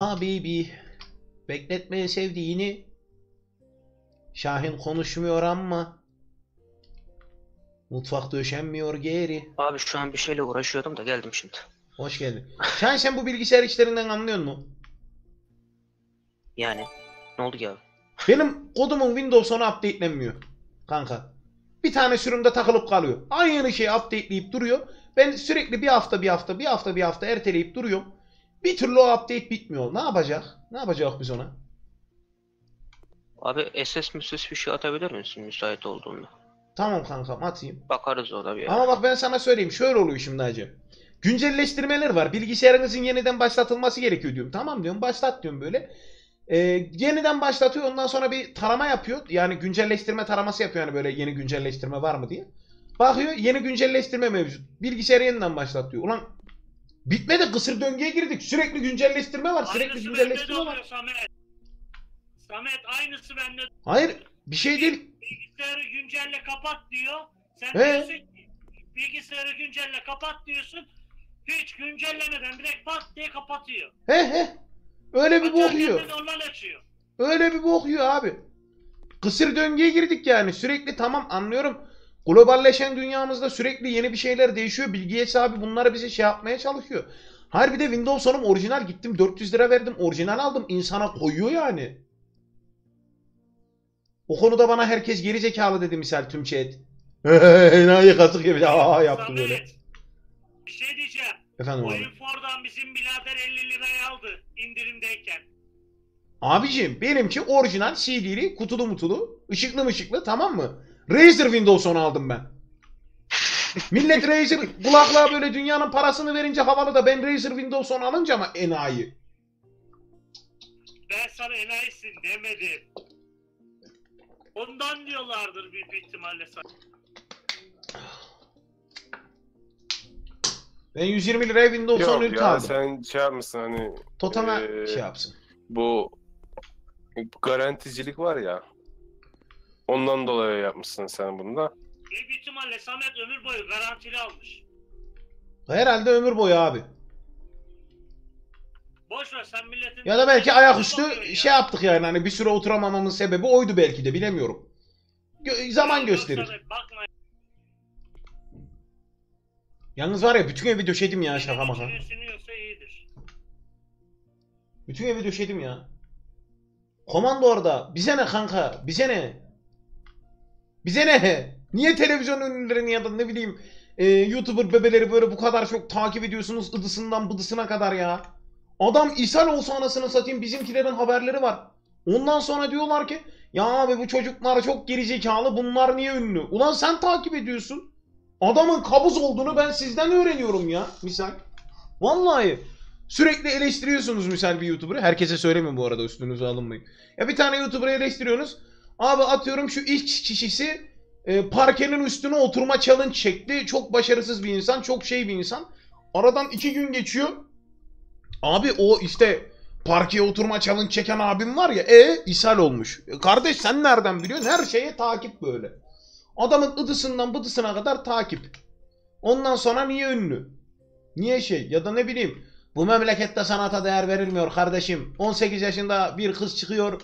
Habibi bekletmeye sevdiğini Şahin konuşmuyor ama Mutfak döşenmiyor geri. Abi şu an bir şeyle uğraşıyordum da geldim şimdi. Hoş geldin. Şahin sen bu bilgisayar işlerinden anlıyor musun? Yani ne oldu abi? Benim kodumun Windows 10'u updatelenmiyor. Kanka. Bir tane sürümde takılıp kalıyor. Aynı şeyi updateleyip duruyor. Ben sürekli bir hafta bir hafta bir hafta bir hafta erteleyip duruyorum. Bir türlü o update bitmiyor. Ne yapacak? Ne yapacak biz ona? Abi SS müses bir şey atabilir misin müsait olduğunda? Tamam kankam atayım. Bakarız ona bir. Ama bak ben sana söyleyeyim. Şöyle oluyor şimdi hacı. Güncelleştirmeler var. Bilgisayarınızın yeniden başlatılması gerekiyor diyorum. Tamam diyorum. Başlat diyorum böyle. Ee, yeniden başlatıyor. Ondan sonra bir tarama yapıyor. Yani güncelleştirme taraması yapıyor. Yani böyle yeni güncelleştirme var mı diye. Bakıyor yeni güncelleştirme mevcut. Bilgisayarı yeniden başlat diyor. Ulan bitmedi kısır döngüye girdik. Sürekli güncelleştirme var. Sürekli Aynısı güncelleştirme var. Samet. Samet aynısı bende. Hayır bir şey değil. Bilgisayarı güncelle kapat diyor. Sen He. diyorsun ki, bilgisayarı güncelle kapat diyorsun. Hiç güncellemeden direkt pat diye kapatıyor. He he. Öyle bir bok yiyor. Açarken normal açıyor. Öyle bir bok yiyor abi. Kısır döngüye girdik yani. Sürekli tamam anlıyorum. Globalleşen dünyamızda sürekli yeni bir şeyler değişiyor. Bilgi sahibi bunları bize şey yapmaya çalışıyor. Hayır bir de Windows 10'um orijinal gittim 400 lira verdim orijinal aldım insana koyuyor yani. O konuda bana herkes geri zekalı dedi misal tüm chat. Enayi katık gibi aa yaptı böyle. Bir şey diyeceğim. Efendim abi. Oyun For'dan bizim birader 50 liraya aldı indirimdeyken. Abicim benimki orijinal CD'li kutulu mutulu ışıklı mışıklı tamam mı? Razer Windows 10 aldım ben. Millet Razer kulaklığa böyle dünyanın parasını verince havalı da ben Razer Windows 10 alınca ama enayi. Ben sana enayisin demedim. Ondan diyorlardır büyük ihtimalle sana. Ben 120 liraya Windows 10 Yok ülke ya aldım. sen şey yapmışsın hani Totama Ee, şey yapsın. bu garanticilik var ya ondan dolayı yapmışsın sen bunu da. Büyük ihtimalle Samet ömür boyu garantili almış. Herhalde ömür boyu abi. Boş ver sen milletin... Ya da belki ayaküstü şey yaptık yani hani bir süre oturamamamın sebebi oydu belki de bilemiyorum. Gö- zaman gösterir. Bakma. Yalnız var ya bütün evi döşedim ya şaka maka. iyidir. Bütün evi döşedim ya. Komando orada. Bize ne kanka? Bize ne? Bize ne? Niye televizyon ünlülerini ya da ne bileyim e, YouTuber bebeleri böyle bu kadar çok takip ediyorsunuz ıdısından bıdısına kadar ya? Adam ishal olsa anasını satayım bizimkilerin haberleri var. Ondan sonra diyorlar ki ya abi bu çocuklar çok gerizekalı bunlar niye ünlü? Ulan sen takip ediyorsun. Adamın kabuz olduğunu ben sizden öğreniyorum ya misal. Vallahi. Sürekli eleştiriyorsunuz misal bir YouTuber'ı. Herkese söylemiyorum bu arada üstünüze alınmayın. Ya bir tane YouTuber'ı eleştiriyorsunuz. Abi atıyorum şu X kişisi e, parkenin üstüne oturma challenge çekti. Çok başarısız bir insan. Çok şey bir insan. Aradan iki gün geçiyor. Abi o işte parkeye oturma challenge çeken abim var ya. E ishal olmuş. E, kardeş sen nereden biliyorsun? Her şeye takip böyle. Adamın ıdısından bıdısına kadar takip. Ondan sonra niye ünlü? Niye şey? Ya da ne bileyim. Bu memlekette sanata değer verilmiyor kardeşim. 18 yaşında bir kız çıkıyor.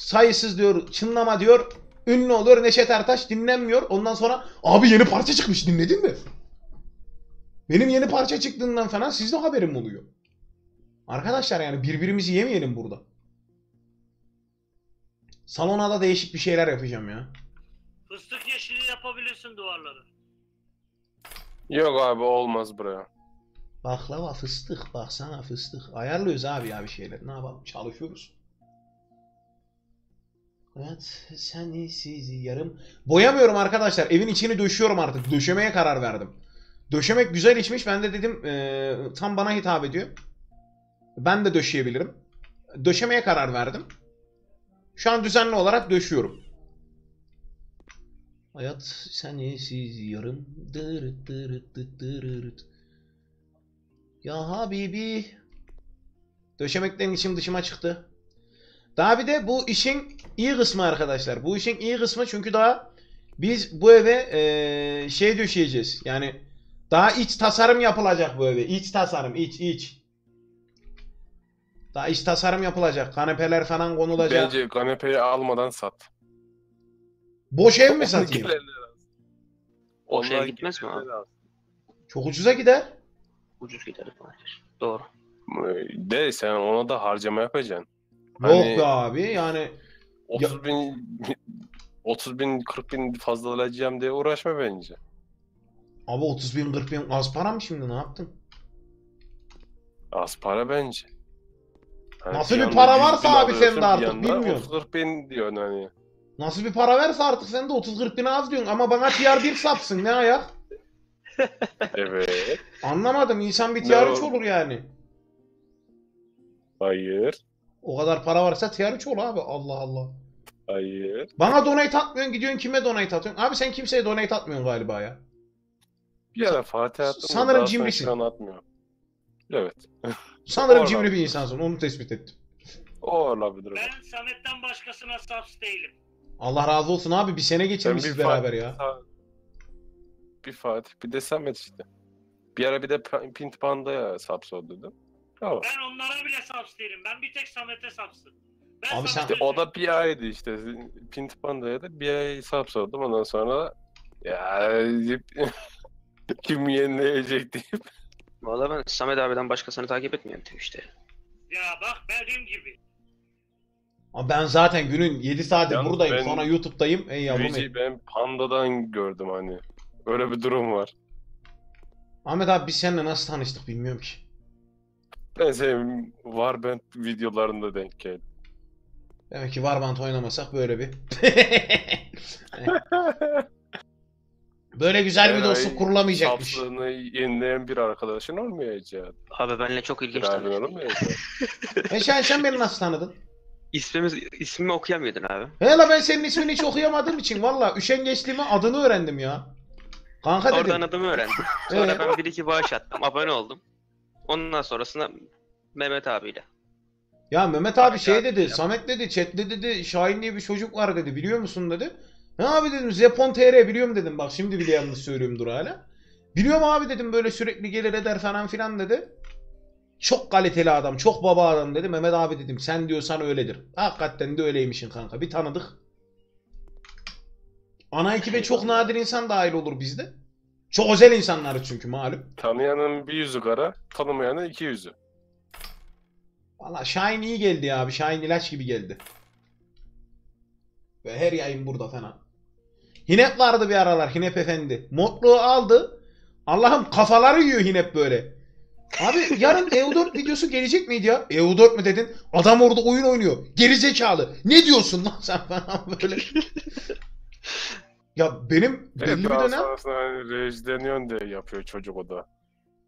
Sayısız diyor, çınlama diyor. Ünlü oluyor. Neşet Ertaş dinlenmiyor. Ondan sonra abi yeni parça çıkmış dinledin mi? Benim yeni parça çıktığından falan sizde haberim oluyor. Arkadaşlar yani birbirimizi yemeyelim burada. Salona da değişik bir şeyler yapacağım ya. Fıstık yeşili yapabilirsin duvarları. Yok abi olmaz buraya. Baklava fıstık baksana fıstık. Ayarlıyoruz abi ya bir şeyler. Ne yapalım çalışıyoruz. Evet sen siz yarım. Boyamıyorum arkadaşlar. Evin içini döşüyorum artık. Döşemeye karar verdim. Döşemek güzel işmiş. Ben de dedim eee, tam bana hitap ediyor. Ben de döşeyebilirim. Döşemeye karar verdim. Şu an düzenli olarak döşüyorum. Hayat sensiz yarım. Dırıt dırıt dıt dırırıt. Ya Habibi. Döşemekten içim dışıma çıktı. Daha bir de bu işin iyi kısmı arkadaşlar. Bu işin iyi kısmı çünkü daha biz bu eve eee, şey döşeyeceğiz. Yani daha iç tasarım yapılacak bu eve. İç tasarım, iç iç. Daha iç tasarım yapılacak. Kanepeler falan konulacak. Bence kanepeyi almadan sat. Boş ev mi satayım? O Onlar gitmez mi abi? Çok ucuza gider. Ucuz gider maalesef. Doğru. De sen ona da harcama yapacaksın. Yok Hani- be abi yani 30 bin 30 bin 40 bin fazla alacağım diye uğraşma bence. abi 30 bin 40 bin az para mı şimdi ne yaptın? Az para bence. Hani Nasıl bir yanda para 100 varsa bin abi alıyorsun, sende bir artık, bilmiyorum. 30-40 bin diyorsun hani. Nasıl bir para verse artık sen de 30-40 bin az diyorsun ama bana tier 1 sapsın ne ayak? Evet. Anlamadım insan bir Ne tier o? 3 olur yani. Hayır. O kadar para varsa 3 ol abi Allah Allah. Hayır. Bana donate atmıyorsun gidiyorsun kime donate atıyorsun? Abi sen kimseye donate atmıyorsun galiba ya. Bir ara Fatih attım. Sanırım cimrisin. atmıyor. Evet. Sanırım cimri bir insansın onu tespit ettim. O olabilir. Ben Samet'ten başkasına saps değilim. Allah razı olsun abi bir sene geçirmişiz bir beraber Fatih- ya. Bir Fatih bir de Samet işte. Bir ara bir de Pint Panda'ya sapso dedim. Tamam. Ben onlara bile saps değilim. Ben bir tek Samet'e sapsın. Ben Abi sen- İşte o da bir aydı işte. Pint Panda'ya da bir ay sapsordum. Ondan sonra ya kim yenileyecek deyip Valla ben Samet abiden başkasını takip etmiyorum Twitch'te. Ya bak benim gibi. Abi ben zaten günün 7 saati Yalnız buradayım ben- sonra YouTube'dayım. Ey yavrum ey. Luigi'yi ben Panda'dan gördüm hani. Öyle bir durum var. Ahmet abi biz seninle nasıl tanıştık bilmiyorum ki. Ben senin Warband videolarında denk geldim. Demek ki Warband oynamasak böyle bir. böyle güzel bir dostluk kurulamayacakmış. Saflığını yenileyen bir arkadaşın olmayacak. Abi benimle çok ilginç abin tanıştın. olmayacak. E sen, sen beni nasıl tanıdın? İsmimiz, ismimi okuyamıyordun abi. Hele ben senin ismini hiç okuyamadığım için valla üşengeçliğime adını öğrendim ya. Kanka dedim. Oradan adımı öğrendim. Sonra Ee? ben bir iki bağış attım. Abone oldum. Ondan sonrasında Mehmet abiyle. Ya Mehmet abi şey Abi, dedi, ya. Samet dedi, chatte dedi, Şahin diye bir çocuk var dedi, biliyor musun dedi. Ne abi dedim, Zepon TR biliyorum dedim, bak şimdi bile yanlış söylüyorumdur hala. Biliyorum abi dedim, böyle sürekli gelir eder falan filan dedi. Çok kaliteli adam, çok baba adam dedi. Mehmet abi dedim, sen diyorsan öyledir. Hakikaten de öyleymişsin kanka, bir tanıdık. Ana ekibe çok nadir insan dahil olur bizde. Çok özel insanlar çünkü malum. Tanıyanın bir yüzü kara, tanımayanın iki yüzü. Valla Şahin iyi geldi ya abi. Şahin ilaç gibi geldi. Ve her yayın burada falan. Hinep vardı bir aralar. Hinep efendi. Modluğu aldı. Allah'ım kafaları yiyor Hinep böyle. Abi yarın EU4 videosu gelecek miydi ya? EU4 mü dedin? Adam orada oyun oynuyor. Gerizekalı. Ne diyorsun lan sen falan böyle. ya benim belli Evet, bir dönem rejleniyorsun diye yapıyor çocuk o da.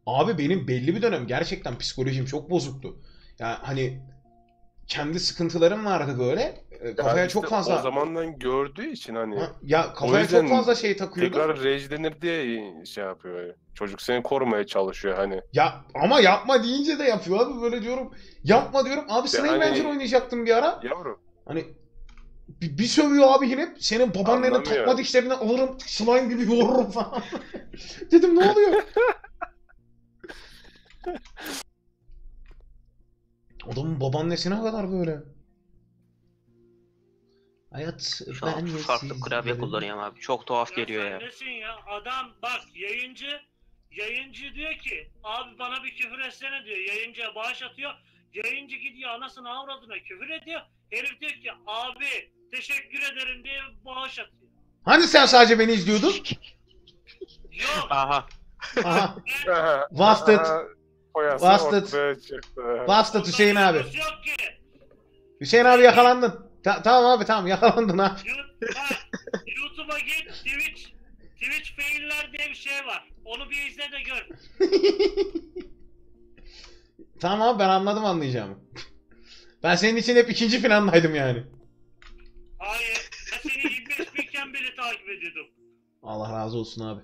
Abi benim belli bir dönem gerçekten psikolojim çok bozuktu. Yani hani kendi sıkıntılarım vardı böyle. E, Kafaya Ya çok işte fazla O zamandan gördüğü için hani Ha, ya kafaya çok fazla şey takıyordu. tekrar rejlenir diye şey yapıyor. Çocuk seni korumaya çalışıyor hani. Ya ama yapma deyince de yapıyor abi böyle diyorum. Yapma diyorum. Abi Snake hani- Ranger oynayacaktım bir ara. Yavrum Hani bir, bir sövüyor abi yine. Senin babaannenin Anlamıyor. takma dişlerini alırım slime gibi yorurum falan. Dedim ne oluyor? Adamın babaannesi ne kadar böyle? Hayat Şu an ben farklı klavye kullanıyorum abi. Çok tuhaf geliyor sen ya. nesin ya? Adam bak yayıncı yayıncı diyor ki abi bana bir küfür etsene diyor. Yayıncıya bağış atıyor. Yayıncı gidiyor anasını avradına küfür ediyor. Herif diyor ki abi teşekkür ederim diye bağış atıyor. Hani sen sadece beni izliyordun? Yok Aha. Aha. Vastet. aha, Koyası Vastet. ortaya çıktı. Bastı Hüseyin abi. ondan Yok ki. Hüseyin abi yakalandın. Ta- tamam abi tamam yakalandın ha. Yu- YouTube'a git Twitch Twitch failler diye bir şey var. Onu bir izle de gör. Tamam abi ben anladım anlayacağımı. Ben senin için hep ikinci plandaydım yani. Hayır. Ben seni 25 binken beri takip ediyordum. Allah razı olsun abi.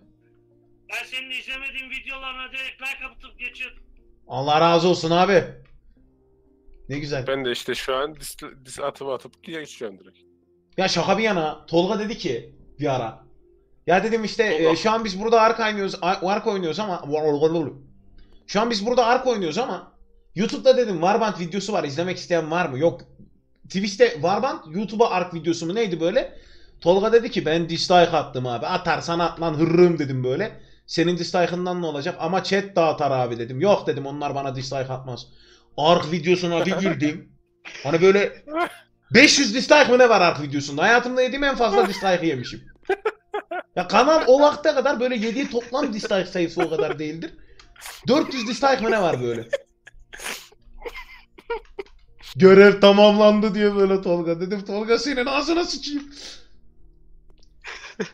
Ben senin izlemediğin videolarına direkt like atıp geçiyordum. Allah razı olsun abi. Ne güzel. Ben de işte şu an dis, dis atıp atıp geçiyorum direkt. Ya şaka bir yana Tolga dedi ki bir ara. Ya dedim işte Tolga. e, şu an biz burada ark oynuyoruz, ark oynuyoruz ama şu an biz burada ark oynuyoruz ama YouTube'da dedim Warband videosu var izlemek isteyen var mı? Yok. Twitch'te Warband YouTube'a ark videosu mu neydi böyle? Tolga dedi ki ben dislike attım abi. Atarsan at lan hırrım dedim böyle. Senin dislike'ından ne olacak? Ama chat da atar abi dedim. Yok dedim onlar bana dislike atmaz. Ark videosuna bir girdim. Hani böyle 500 dislike mı ne var Ark videosunda? Hayatımda yediğim en fazla dislike yemişim. Ya kanal o vakte kadar böyle yediği toplam dislike sayısı o kadar değildir. 400 dislike mı ne var böyle? Görev tamamlandı diye böyle Tolga. Dedim Tolga senin ağzına sıçayım.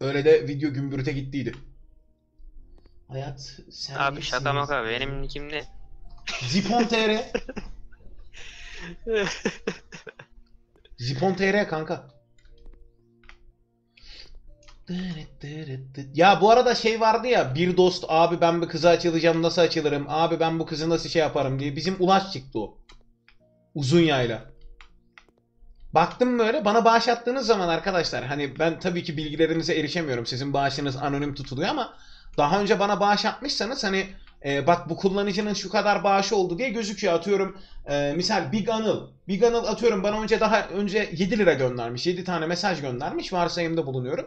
Öyle de video gümbürte gittiydi. Hayat sen Abi misin? şaka maka benim nickim ne? Zipon TR. Zipon TR kanka. Ya bu arada şey vardı ya bir dost abi ben bir kıza açılacağım nasıl açılırım abi ben bu kızı nasıl şey yaparım diye bizim Ulaş çıktı o. Uzun yayla. Baktım böyle bana bağış attığınız zaman arkadaşlar hani ben tabii ki bilgilerinize erişemiyorum sizin bağışınız anonim tutuluyor ama daha önce bana bağış atmışsanız hani e, bak bu kullanıcının şu kadar bağışı oldu diye gözüküyor atıyorum e, misal Big Anıl Big Anıl atıyorum bana önce daha önce 7 lira göndermiş 7 tane mesaj göndermiş varsayımda bulunuyorum.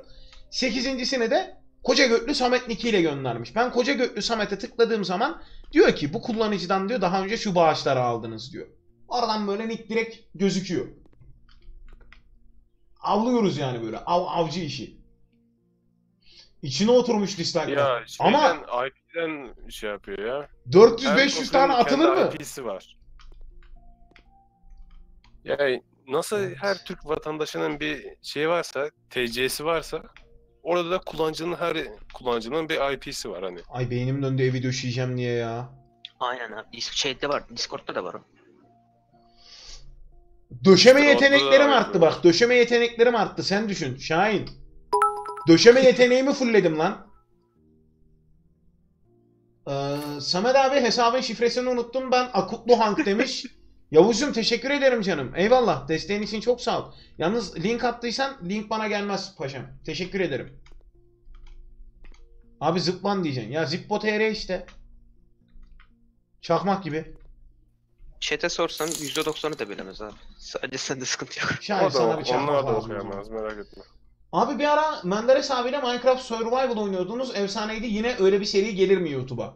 Sekizincisini de Koca Götlü Samet Niki ile göndermiş. Ben Koca Götlü Samet'e tıkladığım zaman diyor ki bu kullanıcıdan diyor daha önce şu bağışları aldınız diyor. Oradan böyle nick direkt gözüküyor. Avlıyoruz yani böyle. Av, avcı işi. İçine oturmuş dislike'lar. Ya Ama- IP'den şey yapıyor ya. 400-500 Her tane atılır mı? IP'si var. Yani nasıl her Türk vatandaşının bir şey varsa, TC'si varsa orada da kullanıcının her kullanıcının bir IP'si var hani. Ay beynim döndü evi döşeyeceğim niye ya. Aynen abi. Dis- Şeyde var. Discord'da da var o. Döşeme yeteneklerim da- arttı bak. Döşeme yeteneklerim arttı. Sen düşün. Şahin. Döşeme yeteneğimi fullledim lan. Ee, Samet abi hesabın şifresini unuttum ben. Akutlu Hank demiş. Yavuzcum teşekkür ederim canım. Eyvallah. Desteğin için çok sağ ol. Yalnız link attıysan link bana gelmez paşam. Teşekkür ederim. Abi zıplan diyeceksin. Ya Zippo TR işte. Çakmak gibi. Chat'e sorsan %90'ı da bilemez abi. Sadece sende sıkıntı yok. Şahin O da, sana bir çakmak onlar da lazım o zaman. okuyamaz merak etme. Abi bir ara Menderes abiyle Minecraft Survival oynuyordunuz. Efsaneydi. Yine öyle bir seri gelir mi YouTube'a?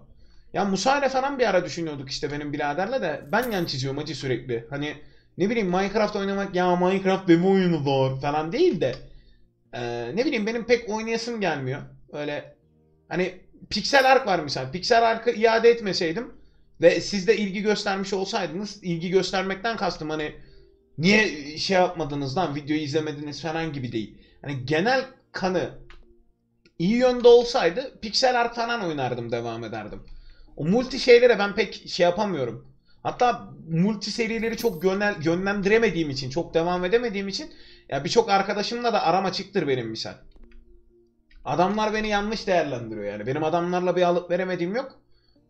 Ya Musa falan bir ara düşünüyorduk işte benim biraderle de. Ben yan çiziyorum acı sürekli. Hani ne bileyim Minecraft oynamak ya Minecraft demo oyunu var falan değil de. eee, ne bileyim benim pek oynayasım gelmiyor. Öyle hani Pixel Ark var misal. Pixel Ark'ı iade etmeseydim ve siz de ilgi göstermiş olsaydınız ilgi göstermekten kastım hani niye şey yapmadınız lan videoyu izlemediniz falan gibi değil. Hani genel kanı iyi yönde olsaydı Pixel Art falan oynardım devam ederdim. O multi şeylere ben pek şey yapamıyorum. Hatta multi serileri çok yönel, yönlendiremediğim için, çok devam edemediğim için ya birçok arkadaşımla da aram açıktır benim misal. Adamlar beni yanlış değerlendiriyor yani. Benim adamlarla bir alıp veremediğim yok.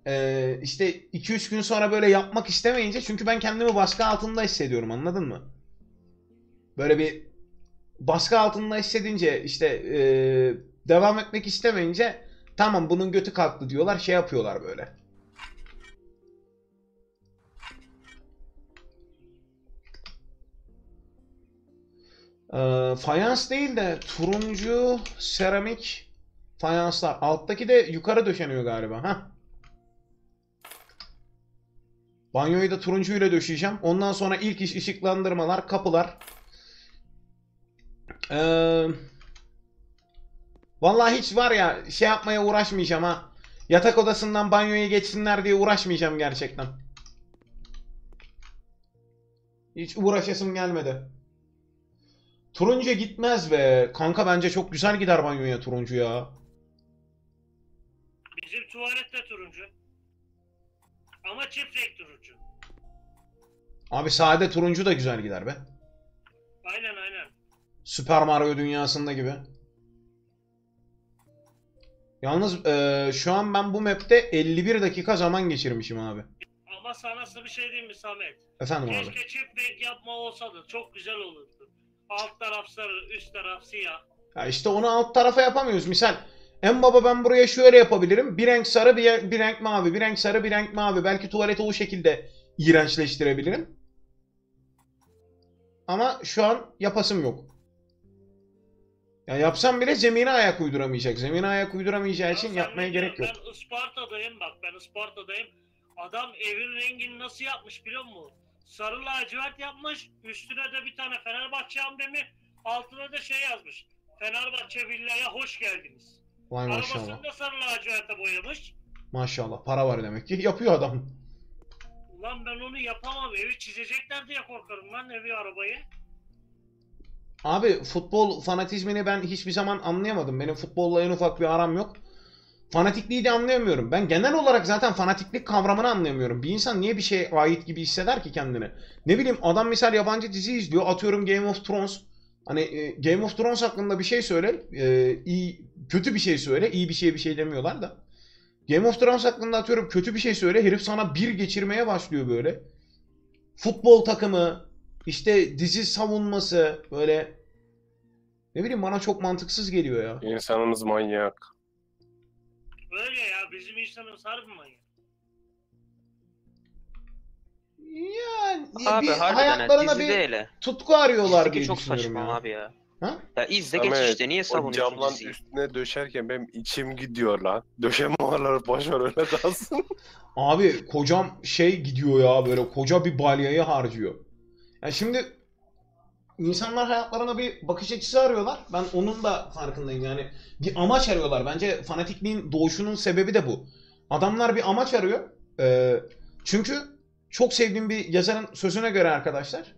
Ee, işte 2-3 gün sonra böyle yapmak istemeyince çünkü ben kendimi baskı altında hissediyorum anladın mı? Böyle bir baskı altında hissedince işte eee, devam etmek istemeyince tamam bunun götü kalktı diyorlar şey yapıyorlar böyle. Eee, fayans değil de turuncu seramik fayanslar. Alttaki de yukarı döşeniyor galiba. ha. Banyoyu da turuncuyla döşeyeceğim. Ondan sonra ilk iş ışıklandırmalar, kapılar. Eee vallahi hiç var ya şey yapmaya uğraşmayacağım ha. Yatak odasından banyoya geçsinler diye uğraşmayacağım gerçekten. Hiç uğraşasım gelmedi. Turuncu gitmez be. Kanka bence çok güzel gider banyoya turuncu ya. Bizim tuvalette turuncu. Ama çift renk turuncu. Abi sade turuncu da güzel gider be. Aynen aynen. Super Mario dünyasında gibi. Yalnız eee, şu an ben bu map'te 51 dakika zaman geçirmişim abi. Ama sana bir şey diyeyim mi Samet? Efendim abi. Keşke çift renk yapma olsa da çok güzel olurdu. Alt taraf sarı, üst taraf siyah. Ya işte onu alt tarafa yapamıyoruz. Misal En baba ben buraya şöyle yapabilirim. Bir renk sarı, bir, bir renk mavi, bir renk sarı, bir renk mavi. Belki tuvaleti o şekilde iğrençleştirebilirim. Ama şu an yapasım yok. Ya yapsam bile zemine ayak uyduramayacak. Zemine ayak uyduramayacağı için yapmaya gerek yok. Ben Isparta'dayım bak ben Isparta'dayım. Adam evin rengini nasıl yapmış biliyor musun? Sarı lacivert yapmış. Üstüne de bir tane Fenerbahçe amblemi. Altına da şey yazmış. Fenerbahçe villaya hoş geldiniz. Vay maşallah. Arabasını da sarı laciverte boyamış. Maşallah. Para var demek ki. Yapıyor adam. Ulan ben onu yapamam. Evi çizecekler diye korkarım lan evi arabayı. Abi futbol fanatizmini ben hiçbir zaman anlayamadım. Benim futbolla en ufak bir aram yok. Fanatikliği de anlayamıyorum. Ben genel olarak zaten fanatiklik kavramını anlayamıyorum. Bir insan niye bir şeye ait gibi hisseder ki kendini? Ne bileyim adam misal yabancı dizi izliyor. Atıyorum Game of Thrones. Hani e, Game of Thrones hakkında bir şey söyle. e, iyi, kötü bir şey söyle. İyi bir şey bir şey demiyorlar da. Game of Thrones hakkında atıyorum kötü bir şey söyle. Herif sana bir geçirmeye başlıyor böyle. Futbol takımı, işte dizi savunması böyle ne bileyim bana çok mantıksız geliyor ya. İnsanımız manyak. Öyle ya bizim insanımız harbi manyak. Yani Abi bir harbiden hayatlarına ha, bir hele. tutku arıyorlar Dizideki diye çok düşünüyorum saçma ya. abi ya. Ha? Ya izle geç işte niye O savunuyorsun camların diziyi? üstüne döşerken benim içim gidiyor lan. Döşeme oraları boş ver öyle kalsın. Abi kocam şey gidiyor ya böyle koca bir balyayı harcıyor. Ya şimdi insanlar hayatlarına bir bakış açısı arıyorlar. Ben onun da farkındayım yani. Bir amaç arıyorlar. Bence fanatikliğin doğuşunun sebebi de bu. Adamlar bir amaç arıyor. Ee, çünkü çok sevdiğim bir yazarın sözüne göre arkadaşlar.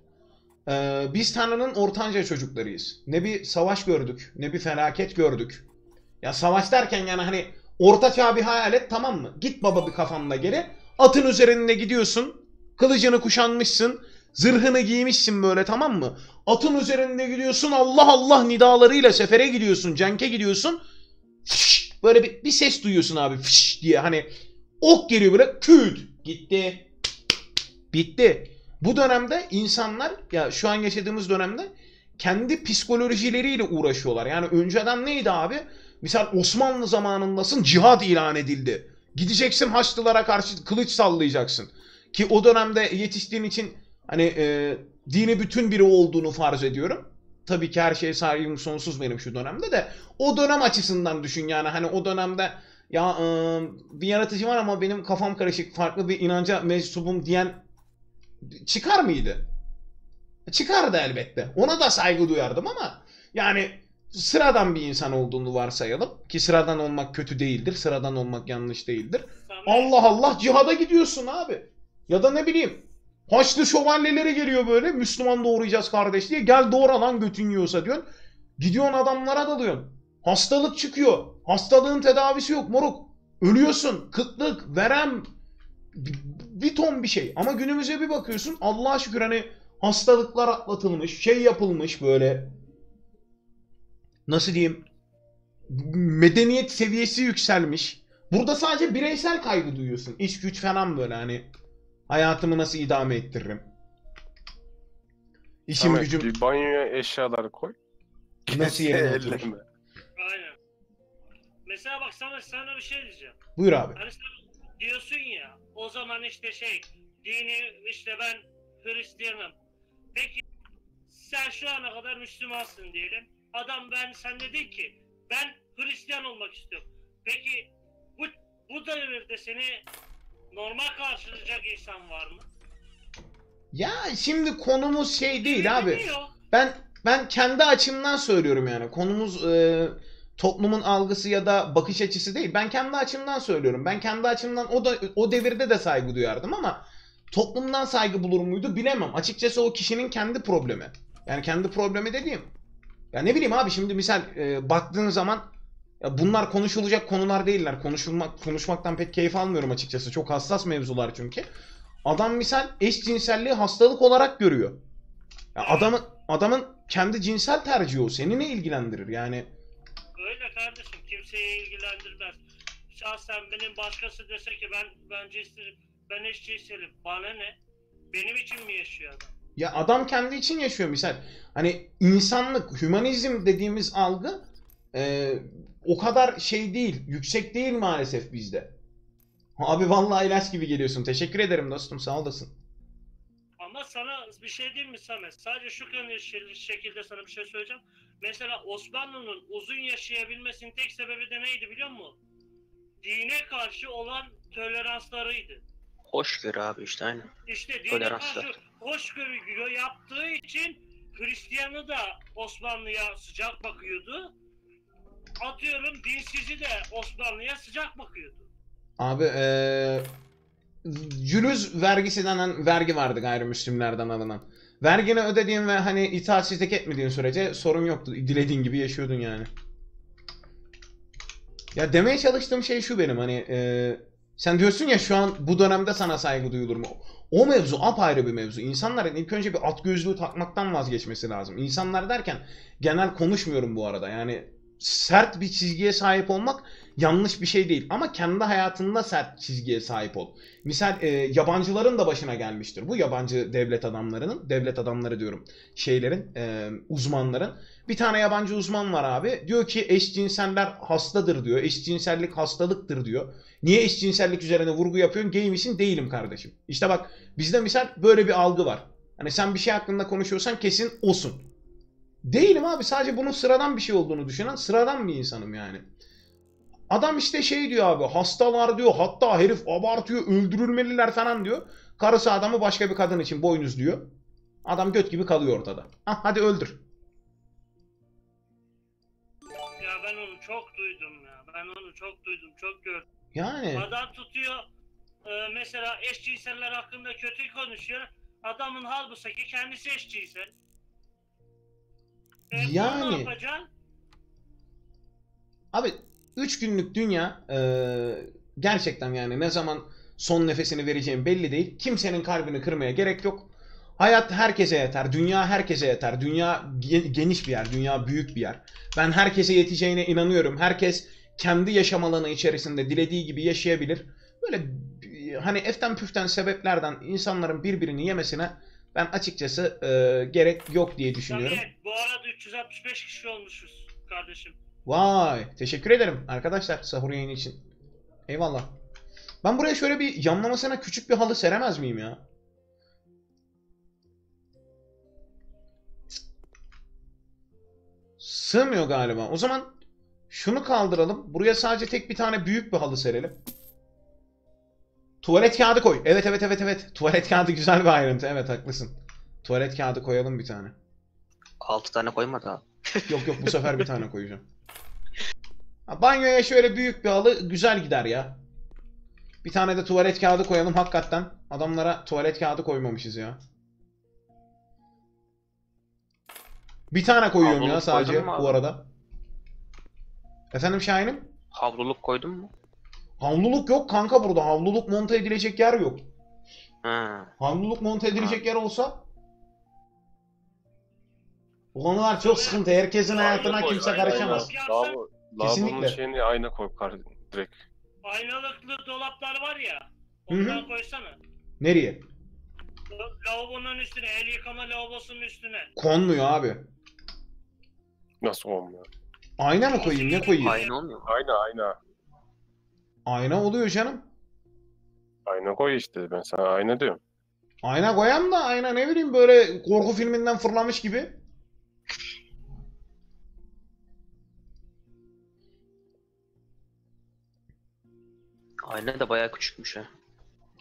ee, biz Tanrı'nın ortanca çocuklarıyız. Ne bir savaş gördük, ne bir felaket gördük. Ya savaş derken yani hani orta çağ bir hayal et tamam mı? Git baba bir kafanda geri. Atın üzerinde gidiyorsun. Kılıcını kuşanmışsın. Zırhını giymişsin böyle tamam mı? Atın üzerinde gidiyorsun. Allah Allah nidalarıyla sefere gidiyorsun. Cenk'e gidiyorsun. Fış, böyle bir, bir ses duyuyorsun abi. Fış diye hani ok geliyor böyle küt gitti. Bitti. Bu dönemde insanlar ya şu an yaşadığımız dönemde kendi psikolojileriyle uğraşıyorlar. Yani önceden neydi abi? Misal Osmanlı zamanındasın cihad ilan edildi. Gideceksin Haçlılara karşı kılıç sallayacaksın. Ki o dönemde yetiştiğin için hani e, dini bütün biri olduğunu farz ediyorum. Tabii ki her şeye saygım sonsuz benim şu dönemde de. O dönem açısından düşün yani hani o dönemde ya e, bir yaratıcı var ama benim kafam karışık farklı bir inanca mensubum diyen çıkar mıydı? Çıkardı elbette. Ona da saygı duyardım ama yani sıradan bir insan olduğunu varsayalım. Ki sıradan olmak kötü değildir. Sıradan olmak yanlış değildir. Allah Allah cihada gidiyorsun abi. Ya da ne bileyim Haçlı şövalyeleri geliyor böyle Müslüman doğrayacağız kardeş diye. Gel doğra lan götün yiyorsa diyorsun. Gidiyorsun adamlara dalıyorsun. Hastalık çıkıyor. Hastalığın tedavisi yok moruk. Ölüyorsun. Kıtlık, verem, bir, ton bir şey. Ama günümüze bir bakıyorsun Allah'a şükür hani hastalıklar atlatılmış, şey yapılmış böyle. Nasıl diyeyim? Medeniyet seviyesi yükselmiş. Burada sadece bireysel kaygı duyuyorsun. İş güç falan böyle hani. Hayatımı nasıl idame ettiririm? İşim Samet, gücüm bir banyoya eşyaları koy. nasıl yerine oturur? Aynen. Mesela bak sana, sana bir şey diyeceğim. Buyur abi. Hani sen diyorsun ya o zaman işte şey dini işte ben Hristiyanım. Peki sen şu ana kadar Müslümansın diyelim. Adam ben sen dedin ki ben Hristiyan olmak istiyorum. Peki bu bu devirde seni normal karşılayacak insan var mı? Ya şimdi konumuz şey değil abi. Ben ben kendi açımdan söylüyorum yani. Konumuz e, toplumun algısı ya da bakış açısı değil. Ben kendi açımdan söylüyorum. Ben kendi açımdan o da o devirde de saygı duyardım ama toplumdan saygı bulur muydu bilemem. Açıkçası o kişinin kendi problemi. Yani kendi problemi dediğim. Ya ne bileyim abi şimdi misal e, baktığın zaman ya bunlar konuşulacak konular değiller. Konuşulmak konuşmaktan pek keyif almıyorum açıkçası. Çok hassas mevzular çünkü. Adam misal eşcinselliği hastalık olarak görüyor. Ya adamın adamın kendi cinsel tercihi o. Seni ne ilgilendirir yani? Öyle kardeşim kimseyi ilgilendirmez. Şahsen benim başkası dese ki ben bence isterim ben eşcinselim bana ne? Benim için mi yaşıyor adam? Ya adam kendi için yaşıyor misal. Hani insanlık, hümanizm dediğimiz algı e, o kadar şey değil, yüksek değil maalesef bizde. Abi vallahi ilaç gibi geliyorsun. Teşekkür ederim dostum, sağ olasın. Ama sana bir şey diyeyim mi Samet? Sadece şu şekilde sana bir şey söyleyeceğim. Mesela Osmanlı'nın uzun yaşayabilmesinin tek sebebi de neydi biliyor musun? Dine karşı olan toleranslarıydı. Hoşgörü abi işte aynen. İşte dine Toleranslar. karşı hoşgörü yaptığı için Hristiyanı da Osmanlı'ya sıcak bakıyordu. Atıyorum dinsizi de Osmanlı'ya sıcak bakıyordu. Abi eee cülüz vergisi denen vergi vardı gayrimüslimlerden alınan. Vergini ödediğin ve hani itaatsizlik etmediğin sürece sorun yoktu. Dilediğin gibi yaşıyordun yani. Ya demeye çalıştığım şey şu benim hani eee, sen diyorsun ya şu an bu dönemde sana saygı duyulur mu? O mevzu apayrı bir mevzu. İnsanların ilk önce bir at gözlüğü takmaktan vazgeçmesi lazım. İnsanlar derken genel konuşmuyorum bu arada. Yani sert bir çizgiye sahip olmak yanlış bir şey değil. Ama kendi hayatında sert çizgiye sahip ol. Misal e, yabancıların da başına gelmiştir. Bu yabancı devlet adamlarının, devlet adamları diyorum, şeylerin, e, uzmanların. Bir tane yabancı uzman var abi. Diyor ki eşcinseller hastadır diyor. Eşcinsellik hastalıktır diyor. Niye eşcinsellik üzerine vurgu yapıyorsun? Gay misin? Değilim kardeşim. İşte bak bizde misal böyle bir algı var. Hani sen bir şey hakkında konuşuyorsan kesin olsun. Değilim abi. Sadece bunun sıradan bir şey olduğunu düşünen sıradan bir insanım yani. Adam işte şey diyor abi hastalar diyor hatta herif abartıyor öldürülmeliler falan diyor. Karısı adamı başka bir kadın için boynuzluyor. Adam göt gibi kalıyor ortada. Ah hadi öldür. Ya ben onu çok duydum ya. Ben onu çok duydum, çok gördüm. Yani Adam tutuyor e, mesela eşcinseller hakkında kötü konuşuyor. Adamın halbuki kendisi eşcinsel. E, Yani. Ne yapacaksın? abi 3 günlük dünya eee, gerçekten yani ne zaman son nefesini vereceğim belli değil. Kimsenin kalbini kırmaya gerek yok. Hayat herkese yeter. Dünya herkese yeter. Dünya ge- geniş bir yer. Dünya büyük bir yer. Ben herkese yeteceğine inanıyorum. Herkes kendi yaşam alanı içerisinde dilediği gibi yaşayabilir. Böyle e, hani eften püften sebeplerden insanların birbirini yemesine ben açıkçası e, gerek yok diye düşünüyorum. Samet, bu arada 365 kişi olmuşuz kardeşim. Vay, teşekkür ederim arkadaşlar sahur yayını için. Eyvallah. Ben buraya şöyle bir yanlamasına küçük bir halı seremez miyim ya? Sığmıyor galiba. O zaman şunu kaldıralım. Buraya sadece tek bir tane büyük bir halı serelim. Tuvalet kağıdı koy. Evet evet evet evet. Tuvalet kağıdı güzel bir ayrıntı. Evet haklısın. Tuvalet kağıdı koyalım bir tane. 6 tane koymadı abi. Yok yok bu sefer bir tane koyacağım. Ha, banyoya şöyle büyük bir halı güzel gider ya. Bir tane de tuvalet kağıdı koyalım hakikaten. Adamlara tuvalet kağıdı koymamışız ya. Bir tane koyuyorum ya Havluluk sadece koydun mu abi? bu arada. Efendim Şahin'im? Havluluk koydun mu? Havluluk yok kanka burada. Havluluk monte edilecek yer yok. Ha. Havluluk monte edilecek yer olsa bu konular çok sıkıntı. Herkesin hayatına koy, kimse aynen. karışamaz. Lavabo, Kesinlikle. lavabonun şeyini ayna koy direkt. Aynalıklı dolaplar var ya. Ondan koysana. Nereye? Lavabonun üstüne, el yıkama lavabosunun üstüne. Konmuyor abi. Nasıl olmuyor? Ayna mı koyayım? Ne koyayım? Aynı olmuyor mu? Ayna ayna. Ayna oluyor canım. Ayna koy işte ben sana ayna diyorum. Ayna koyam da ayna ne bileyim böyle korku filminden fırlamış gibi. Ayna da bayağı küçükmüş ha.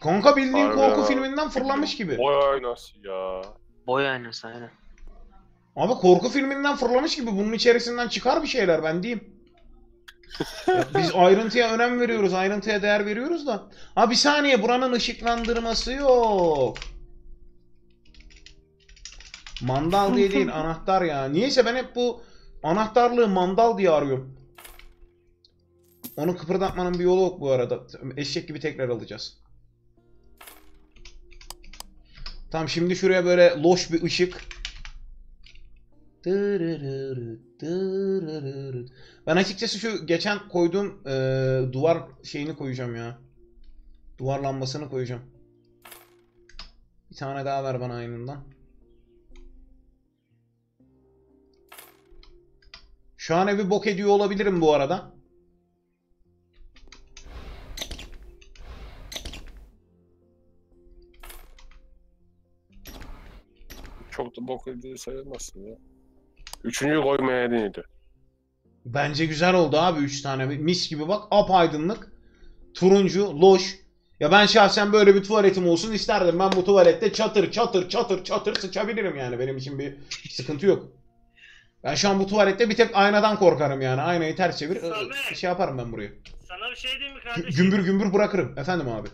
Kanka bildiğin Harbi korku ya. filminden fırlamış gibi. Boy aynası ya. Boy aynası aynen. Abi korku filminden fırlamış gibi bunun içerisinden çıkar bir şeyler ben diyeyim. Biz ayrıntıya önem veriyoruz, ayrıntıya değer veriyoruz da. Ha bir saniye buranın ışıklandırması yok. Mandal diye değil anahtar ya. Niyeyse ben hep bu anahtarlığı mandal diye arıyorum. Onu kıpırdatmanın bir yolu yok bu arada. Eşek gibi tekrar alacağız. Tamam şimdi şuraya böyle loş bir ışık. Ben açıkçası şu geçen koyduğum eee, duvar şeyini koyacağım ya. Duvar lambasını koyacağım. Bir tane daha ver bana aynından. Şu an evi bok ediyor olabilirim bu arada. Çok da bok ediyor sayılmazsın ya. Üçüncü koymaya neydi? Bence güzel oldu abi 3 tane. Mis gibi bak. Apaydınlık. Turuncu, loş. Ya ben şahsen böyle bir tuvaletim olsun isterdim. Ben bu tuvalette çatır çatır çatır çatır sıçabilirim yani. Benim için bir sıkıntı yok. Ben şu an bu tuvalette bir tek aynadan korkarım yani. Aynayı ters çevir. ı- ı- şey yaparım ben burayı. Sana bir şey diyeyim mi kardeşim? gümbür gümbür bırakırım. Efendim abi.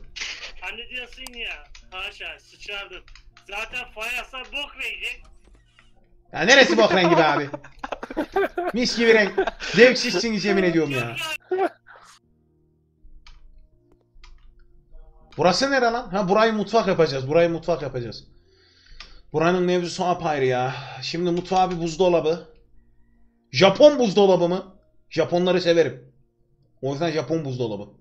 Hani diyorsun ya. Haşa sıçardım. Zaten fayasa bok rengi. Ya neresi bok rengi be abi? Mis gibi renk. Zevksizsiniz yemin ediyorum ya. Burası nere lan? Ha burayı mutfak yapacağız. Burayı mutfak yapacağız. Buranın mevzusu apayrı ya. Şimdi mutfağa bir buzdolabı. Japon buzdolabı mı? Japonları severim. O yüzden Japon buzdolabı. Ondan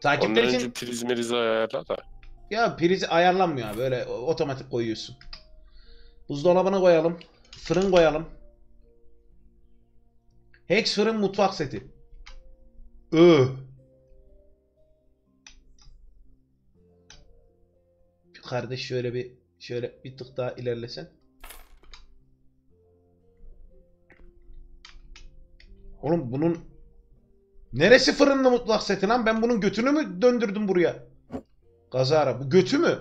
Takipler önce için priz merizi ayarla da. Ya prizi ayarlanmıyor abi. Böyle otomatik koyuyorsun. Buzdolabına koyalım. Fırın koyalım. Hex fırın mutfak seti. Öh. Kardeş şöyle bir şöyle bir tık daha ilerlesen. Oğlum bunun neresi fırınlı mutfak seti lan? Ben bunun götünü mü döndürdüm buraya? Kazara. Bu götü mü?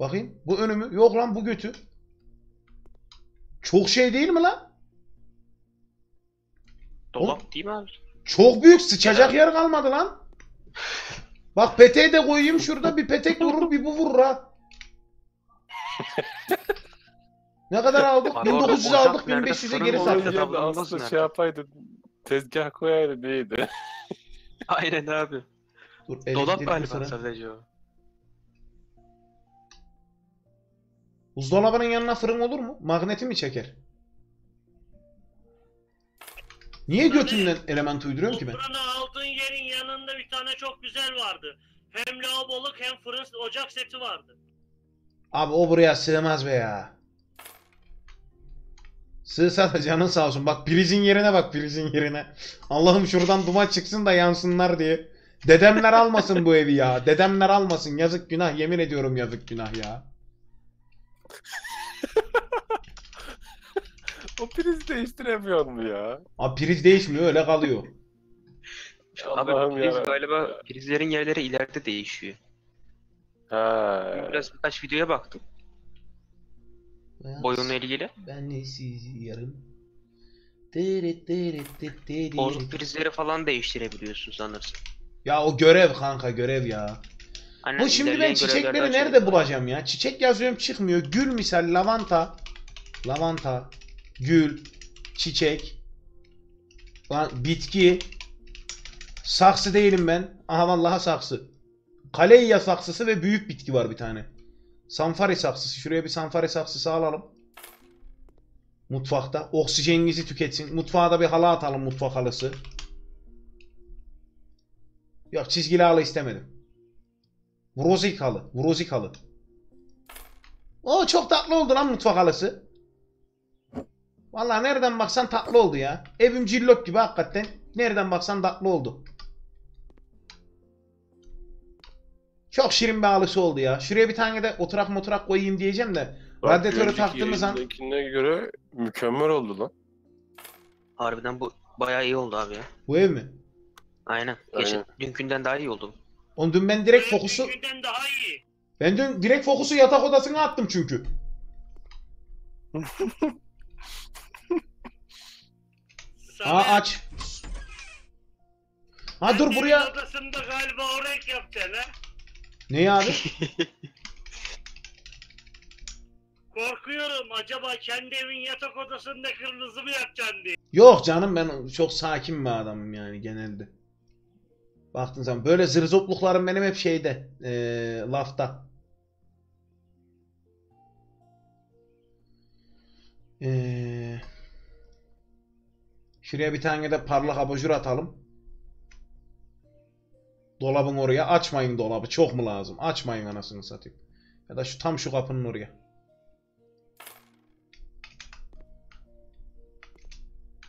Bakayım. Bu önü mü? Yok lan bu götü. Çok şey değil mi lan? Dolap değil mi abi? Çok büyük sıçacak yer kalmadı lan. Bak peteği de koyayım şurada bir petek vurur bir bu vurur ha. Ne kadar aldık? Abi orada 1900 ocak aldık nerede? 1500'e Fırın geri olacak sattık. yerine nasıl nerede? şey yapaydı. Tezgah koyaydı neydi? Aynen abi. Dur, Dolap galiba sadece o. Buzdolabının yanına fırın olur mu? Magneti mi çeker? Niye götümden element uyduruyorum ki ben? Fırını aldığın yerin yanında bir tane çok güzel vardı. Hem lavaboluk hem fırın ocak seti vardı. Abi o buraya sığmaz be ya. Sığsa da canın sağ olsun. Bak prizin yerine bak prizin yerine. Allah'ım şuradan duman çıksın da yansınlar diye. Dedemler almasın bu evi ya. Dedemler almasın. Yazık günah. Yemin ediyorum yazık günah ya. o priz değiştiremiyor mu ya? Abi priz değişmiyor öyle kalıyor. Allah'ım Abi priz ya. galiba prizlerin yerleri ileride değişiyor. Ha. Biraz birkaç videoya baktım. Oyunla ilgili. Ben sizi yarım. Bozuk prizleri falan değiştirebiliyorsun sanırsın. Ya o görev kanka görev ya. Aynen, Bu şimdi ben çiçekleri nerede bulacağım ya? Çiçek yazıyorum çıkmıyor. Gül misal lavanta. Lavanta. Gül. Çiçek. Bitki. Saksı değilim ben. Aha vallahi saksı. Kaleyya saksısı ve büyük bitki var bir tane. Sanfari saksısı. Şuraya bir sanfari saksısı alalım. Mutfakta. Oksijeninizi tüketsin. Mutfağa da bir halı atalım mutfak halısı. Yok çizgili halı istemedim. Vrozik halı. Vrozik halı. O çok tatlı oldu lan mutfak halısı. Vallahi nereden baksan tatlı oldu ya. Evim cillop gibi hakikaten. Nereden baksan tatlı oldu. Çok şirin bir halısı oldu ya. Şuraya bir tane de oturak moturak koyayım diyeceğim de. Bak, Radyatörü taktığımız an- göre mükemmel oldu lan. Harbiden bu bayağı iyi oldu abi ya. Bu ev mi? Aynen. Aynen. Geçen dünkünden daha iyi oldu. Oğlum dün ben direkt fokusu... dünkünden daha iyi. Ben dün direkt fokusu yatak odasına attım çünkü. Aa aç. Ha dur buraya. odasında galiba o renk yapacaksın ha. Ne abi? Korkuyorum acaba kendi evin yatak odasında kırmızı mı yapacaksın diye. Yok canım ben çok sakin bir adamım yani genelde. Baktığın zaman böyle zırzopluklarım benim hep şeyde eee, lafta. Eee, şuraya bir tane de parlak abajur atalım. Dolabın oraya açmayın dolabı çok mu lazım? Açmayın anasını satayım. Ya da şu tam şu kapının oraya.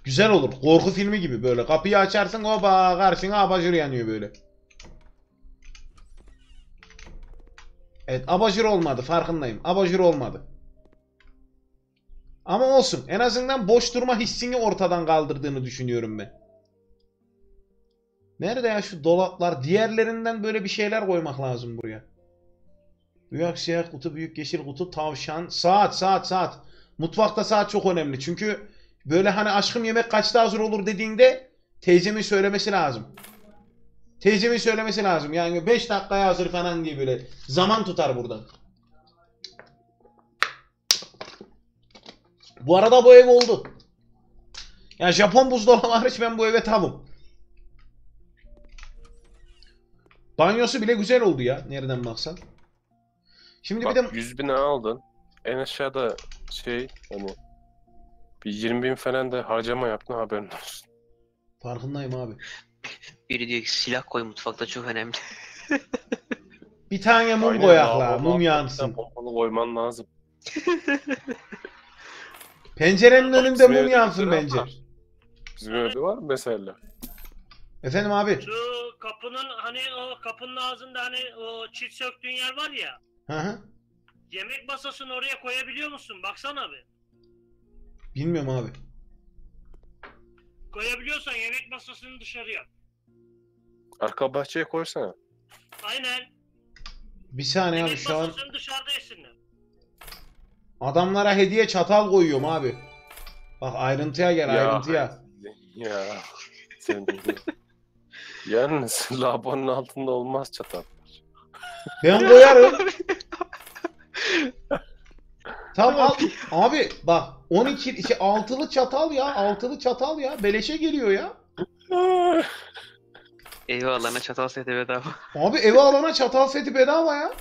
Güzel olur. Korku filmi gibi böyle. Kapıyı açarsın oba karşına abajur yanıyor böyle. Evet abajur olmadı farkındayım. Abajur olmadı. Ama olsun. En azından boş durma hissini ortadan kaldırdığını düşünüyorum ben. Nerede ya şu dolaplar? Diğerlerinden böyle bir şeyler koymak lazım buraya. Büyük siyah kutu, büyük yeşil kutu, tavşan, saat, saat, saat. Mutfakta saat çok önemli. Çünkü böyle hani aşkım yemek kaçta hazır olur dediğinde teyzemin söylemesi lazım. Teyzemin söylemesi lazım. Yani 5 dakikaya hazır falan diye böyle zaman tutar burada. Bu arada bu ev oldu. Yani Japon buzdolabı hariç ben bu eve tavım. Banyosu bile güzel oldu ya. Nereden baksan. Şimdi bir de Bak 100 bini aldın. En aşağıda şey hani bir 20 bin falan da harcama yaptın haberin olsun. farkındayım abi. Biri diyor ki silah koy mutfakta çok önemli. Bir tane mum Aynen, koyak la. lavabo Mum yansın. Pompalı koyman lazım. Pencerenin önünde Bizim mum evde yansın mesela bence. var. Bizim evde var mı mesela? Efendim abi. Şu kapının hani o kapının ağzında hani o çift söktüğün yer var ya. Hı hı. Yemek masasını oraya koyabiliyor musun? Baksana bir. Bilmiyorum abi. Koyabiliyorsan yemek masasını dışarıya. Arka bahçeye koysana. Aynen. Bir saniye abi yemek şu an masasını dışarıda yesinler. adamlara hediye çatal koyuyorum abi. Bak ayrıntıya gel ayrıntıya. Ya sen Yalnız lavabonun altında olmaz çatal. Ben koyarım. Tamam al. Abi bak 12 iki, altılı çatal ya. Altılı çatal ya. Beleşe geliyor ya. Eyvallah çatal seti bedava. Abi eve alana çatal seti bedava ya.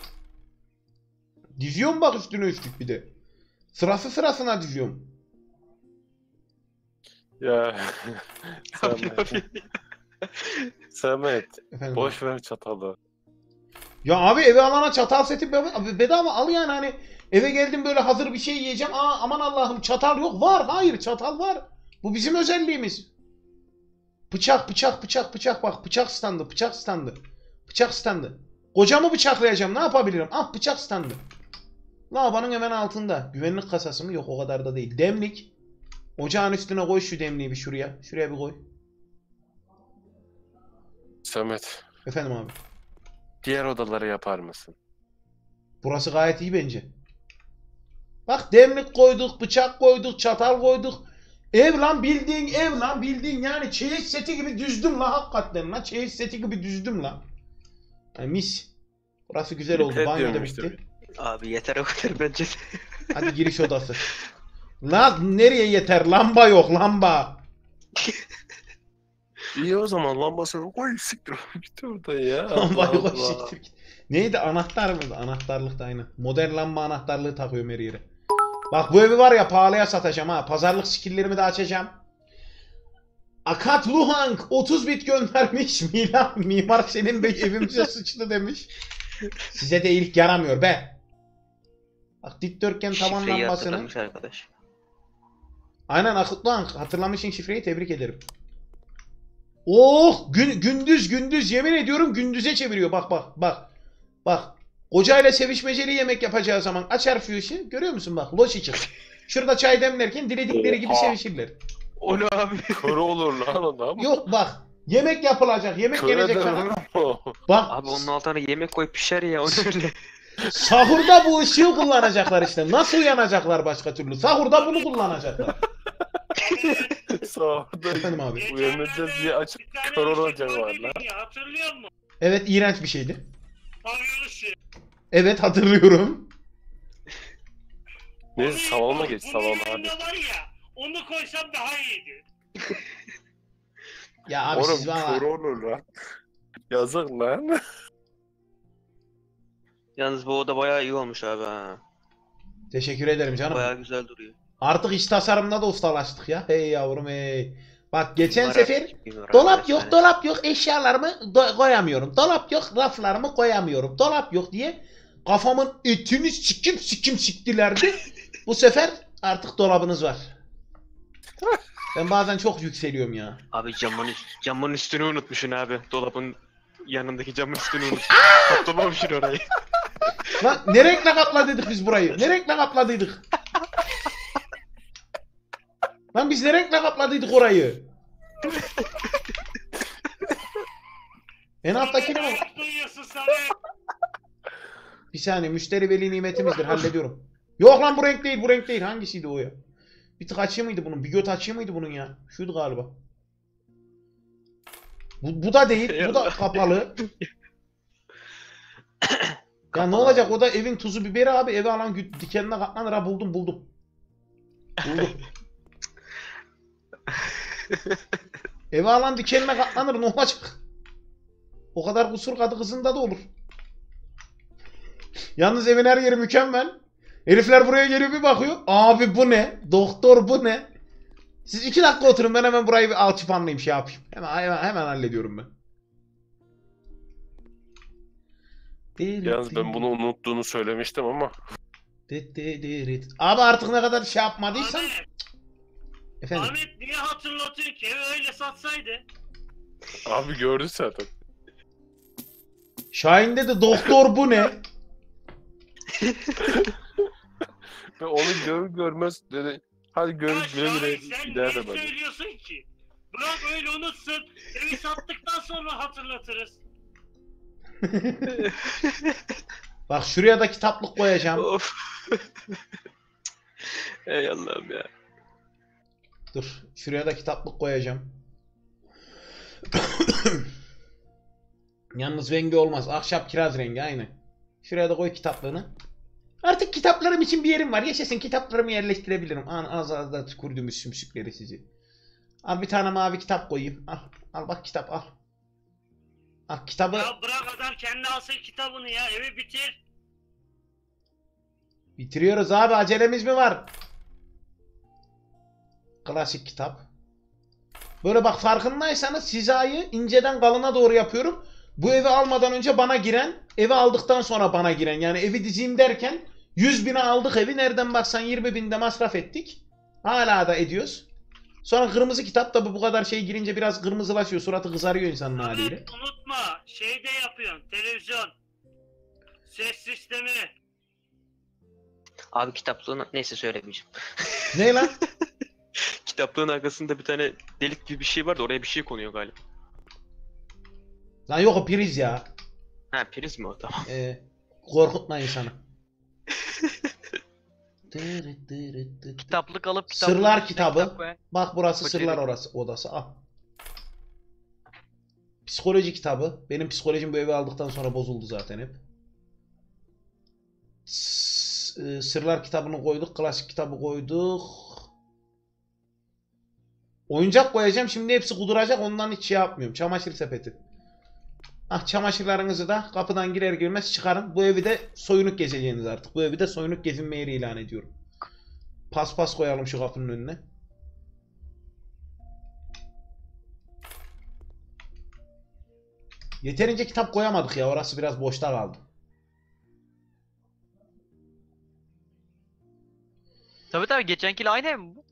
Diziyorum bak üstüne üstlük bir de. Sırası sırasına diziyorum. ya Samet. Samet Efendim. boş ver çatalı. Ya abi eve alana çatal seti be- abi bedava al yani hani eve geldim böyle hazır bir şey yiyeceğim. Aa aman Allah'ım çatal yok. Var hayır çatal var. Bu bizim özelliğimiz. Bıçak bıçak bıçak bıçak bak bıçak standı bıçak standı. Bıçak standı. Kocamı bıçaklayacağım ne yapabilirim? Ah bıçak standı. Lavabonun hemen altında. Güvenlik kasası mı? Yok o kadar da değil. Demlik. Ocağın üstüne koy şu demliği bir şuraya. Şuraya bir koy. Samet Efendim abi. diğer odaları yapar mısın? Burası gayet iyi bence. Bak demlik koyduk, bıçak koyduk, çatal koyduk. Ev lan bildiğin ev lan bildiğin yani çeyiz seti gibi düzdüm lan hakikaten lan. Çeyiz seti gibi düzdüm lan. Yani mis. Burası güzel oldu. Banyo da bitti. Abi yeter o kadar bence. Hadi giriş odası. Lan nereye yeter? Lamba yok lamba. İyi o zaman lambasını koy siktir git oradan ya. Koy Allah. siktir. Neydi anahtar mıydı? Anahtarlık da aynı. Modern lamba anahtarlığı takıyorum her yere. Bak bu evi var ya pahalıya satacağım ha. Pazarlık skilllerimi de açacağım. Akat Luhang 30 bit göndermiş. Milan Mimar Selim Bey evimize sıçtı demiş. Size de ilk yaramıyor be. Bak dikdörtgen tavan Şifreyi lambasını. hatırlamış arkadaş. Aynen Akut Luhang hatırlamışsın şifreyi tebrik ederim. Oh gün, gündüz gündüz yemin ediyorum gündüze çeviriyor bak bak bak. Bak kocayla sevişmeceli yemek yapacağı zaman açar fiyuşu görüyor musun bak loş içi. Şurada çay demlerken diledikleri gibi Oha. sevişirler. O ne abi? Kör olur lan adam. Yok bak yemek yapılacak yemek Kör gelecek o. Bak Abi onun altına yemek koy pişer ya o ne öyle. sahurda bu ışığı kullanacaklar işte. Nasıl uyanacaklar başka türlü? Sahurda bunu kullanacaklar. Sağda Efendim abi. uyanacağız diye tane kör olacak var lan. Hatırlıyor musun? Evet iğrenç bir şeydi. Pavyon ışığı. Evet hatırlıyorum. Bunun- salona geç salona yanında var ya onu koysam daha iyiydi. Ya abi Oğlum siz valla. kör olur lan. Yazık lan. Yalnız bu oda bayağı iyi olmuş abi ha. Teşekkür ederim canım. Bayağı güzel duruyor. Artık iç tasarımda da ustalaştık ya. Hey yavrum hey. Bak geçen Mimar sefer arkadaş, mimar dolap yok yani. dolap yok eşyalarımı do- koyamıyorum. Dolap yok raflarımı koyamıyorum. Dolap yok diye kafamın etini sikim sikim siktilerdi. Bu sefer artık dolabınız var. Ben bazen çok yükseliyorum ya. Abi camın, üst- camın üstünü unutmuşsun abi. Dolabın yanındaki camın üstünü unutmuşsun. Toplamamışsın orayı. Lan ne renkle kapladıydık biz burayı? Ne renkle kapladıydık? Lan biz ne renkle kapladıydık orayı? En alttakini mi? Samet duyuyorsun Samet. Bir saniye müşteri veli nimetimizdir hallediyorum. Yok lan bu renk değil bu renk değil. Hangisiydi o ya? Bir tık açığı mıydı bunun? Bir göt açığı mıydı bunun ya? Şuydu galiba. Bu, bu da değil. Bu da kapalı. ya ne olacak o da evin tuzu biberi abi. Eve alan dikenine katlanır ha buldum buldum. Buldum. Eve alan dikenine katlanır ne olacak? O kadar kusur kadı kızında da olur. Yalnız evin her yeri mükemmel. Herifler buraya geliyor bir bakıyor. Abi bu ne? Doktor bu ne? Siz iki dakika oturun ben hemen burayı bir alçıpanlayayım şey yapayım. Hemen, hemen, hemen hallediyorum ben. Yalnız ben bunu unuttuğunu söylemiştim ama. Abi artık ne kadar şey yapmadıysan. Efendim. Ahmet niye hatırlatıyor ki? Evi öyle satsaydı. Abi gördün zaten. Şahin dedi doktor bu ne? Ve onu gör görmez dedi. Hadi Ya güle güle Şahin sen gider ne böyle. söylüyorsun ki? Bırak öyle unutsun. Evi sattıktan sonra hatırlatırız. Bak şuraya da kitaplık koyacağım. of. Ey Allah'ım ya. Dur. Şuraya da kitaplık koyacağım. Yalnız rengi olmaz. Ahşap kiraz rengi aynı. Şuraya da koy kitaplığını. Artık kitaplarım için bir yerim var. Yaşasın kitaplarımı yerleştirebilirim. An az az da kurdumuz sümsükleri sizi. Al bir tane mavi kitap koyayım. Al. Al bak kitap al. Al kitabı Ya bırak adam kendi alsın kitabını ya. Evi bitir. bitiriyoruz abi. Acelemiz mi var? Klasik kitap. Böyle bak farkındaysanız hizayı inceden kalına doğru yapıyorum. Bu evi almadan önce bana giren, evi aldıktan sonra bana giren. Yani evi dizeyim derken 100 bine aldık evi. Nereden baksan 20 binde masraf ettik. Hala da ediyoruz. Sonra kırmızı kitap tabi bu kadar şey girince biraz kırmızılaşıyor. Suratı kızarıyor insanın haliyle. Unutma. Şey de yapıyorsun. Televizyon. Ses sistemi. Abi kitaplığın neyse söylemeyeceğim. Ne lan? Kitaplığın arkasında bir tane delik gibi bir şey vardı oraya bir şey konuyor galiba. Lan yok o priz ya. Ha priz mi o tamam. Ee, korkutma insanı. Kitaplık alıp kitap Sırlar kitabı. Bak burası Kocaeli. sırlar orası odası al. Psikoloji kitabı. Benim psikolojim bu evi aldıktan sonra bozuldu zaten hep. S- e, Sırlar kitabını koyduk. Klasik kitabı koyduk. Oyuncak koyacağım. Şimdi hepsi kuduracak. Ondan hiç şey yapmıyorum. Çamaşır sepeti. Ah çamaşırlarınızı da kapıdan girer girmez çıkarın. Bu evi de soyunuk gezeceğiniz artık. Bu evi de soyunuk gezinme yeri ilan ediyorum. Paspas koyalım şu kapının önüne. Yeterince kitap koyamadık ya. Orası biraz boşta kaldı. Tabii tabii geçenkiyle aynı ev mi bu?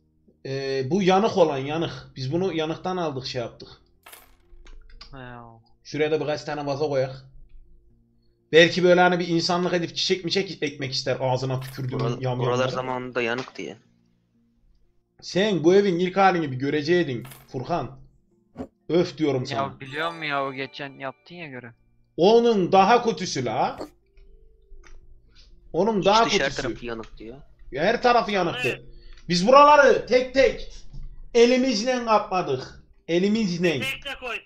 Ee, bu yanık olan yanık. Biz bunu yanıktan aldık şey yaptık. Ha. Şuraya da birkaç tane vaza koyak. Belki böyle hani bir insanlık edip çiçek miçek ekmek ister ağzına tükürdüğüm Buralar, yamyamlara. buralar zamanında yanık diye. Sen bu evin ilk halini bir göreceydin Furkan. Öf diyorum sana. Ya biliyor musun ya o geçen yaptın ya göre. Onun daha kötüsü la. Onun daha İşte her kötüsü. tarafı yanık diyor. Her tarafı yanıktı. Evet. Biz buraları tek tek elimizle kapladık. Elimizle. Tek de koy.